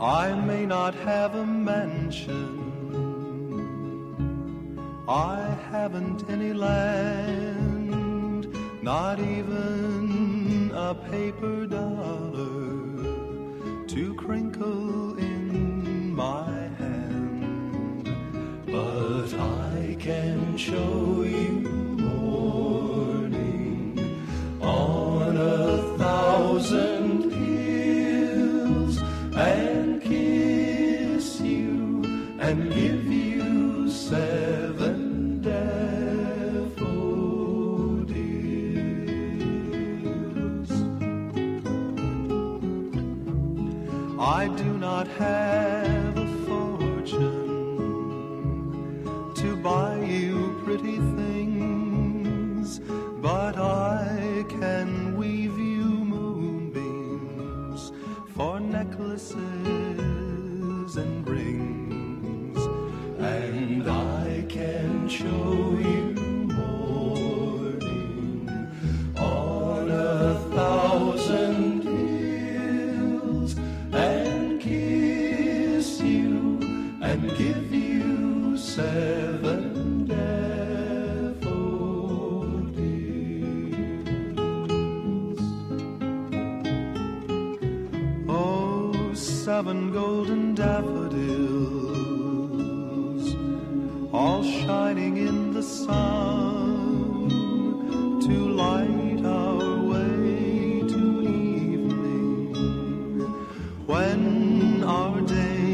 I may not have a mansion. I haven't any land, not even a paper dollar to crinkle in my hand. But I can show you not have a fortune to buy you pretty things, but I can weave you moonbeams for necklaces and rings, and I can show you seven golden daffodils, all shining in the sun to light our way to evening. When our day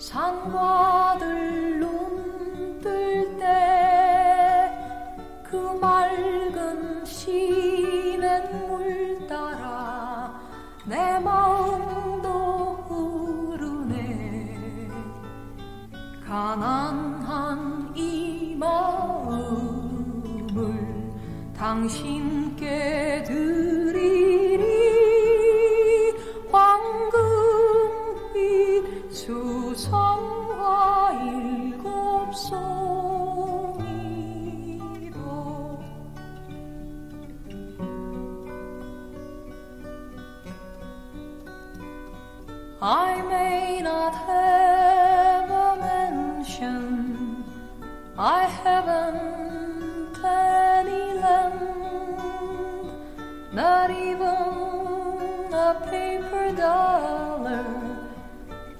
산과들 눈 뜰 때 그 맑은 시냇 물 따라 내 마음도 흐르네. 가난한 이 마음을 당신께 드리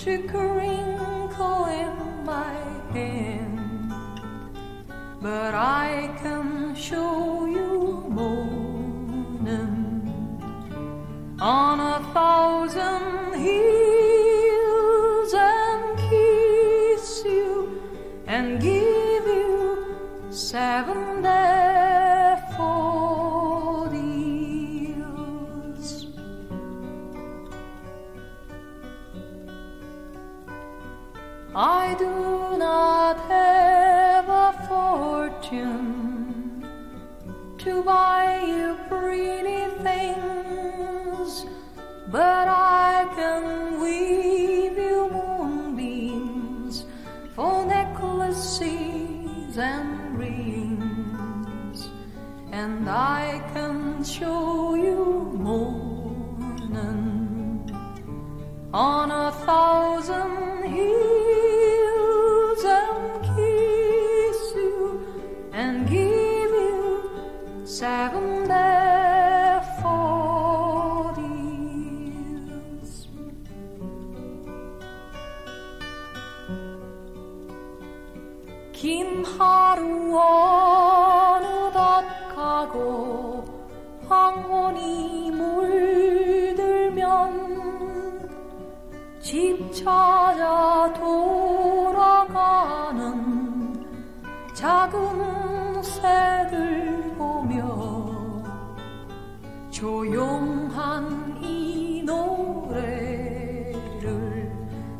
crinkle in my hand. But I can show you morning on a thousand hills and kiss you and give you seven daffodils. Fortune 긴 하루 어느덧 가고 황혼이 물들면 집 찾아 돌아가는 작은 새 조용한 이 노래를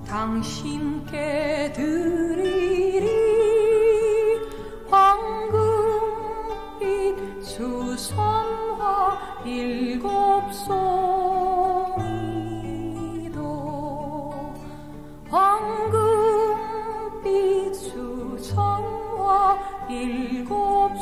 당신께 드리리. 황금빛 수선화 일곱 송이도 황금빛 수선화 일곱